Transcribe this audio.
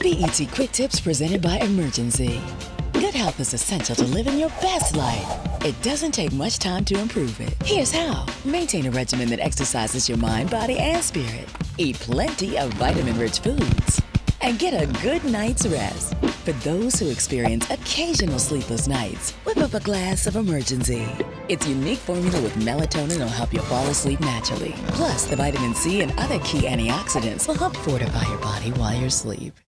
BET Quick Tips presented by Emergen-C. Good health is essential to living your best life. It doesn't take much time to improve it. Here's how. Maintain a regimen that exercises your mind, body, and spirit. Eat plenty of vitamin-rich foods. And get a good night's rest. For those who experience occasional sleepless nights, whip up a glass of Emergen-C. Its unique formula with melatonin will help you fall asleep naturally. Plus, the vitamin C and other key antioxidants will help fortify your body while you're asleep.